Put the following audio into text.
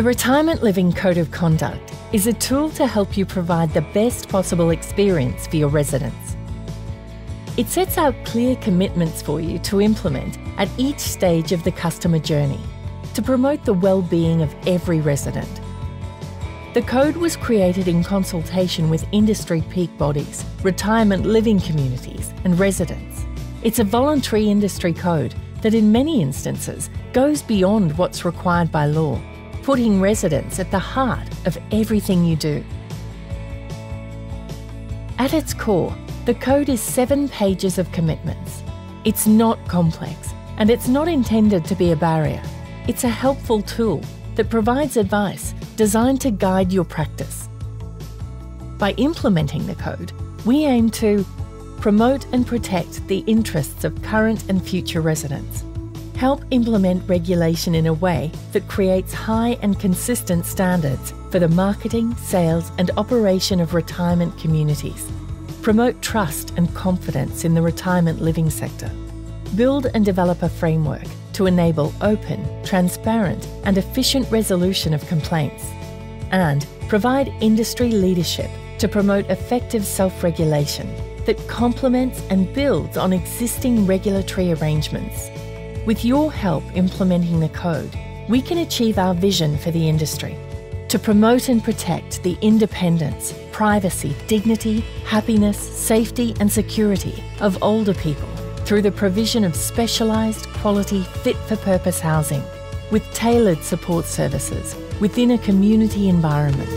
The Retirement Living Code of Conduct is a tool to help you provide the best possible experience for your residents. It sets out clear commitments for you to implement at each stage of the customer journey to promote the well-being of every resident. The code was created in consultation with industry peak bodies, retirement living communities and residents. It's a voluntary industry code that in many instances goes beyond what's required by law, putting residents at the heart of everything you do. At its core, the code is seven pages of commitments. It's not complex and it's not intended to be a barrier. It's a helpful tool that provides advice designed to guide your practice. By implementing the code, we aim to promote and protect the interests of current and future residents, help implement regulation in a way that creates high and consistent standards for the marketing, sales, and operation of retirement communities, promote trust and confidence in the retirement living sector, build and develop a framework to enable open, transparent, and efficient resolution of complaints, and provide industry leadership to promote effective self regulation that complements and builds on existing regulatory arrangements. With your help implementing the code, we can achieve our vision for the industry to promote and protect the independence, privacy, dignity, happiness, safety, and security of older people through the provision of specialised, quality, fit for purpose housing with tailored support services within a community environment.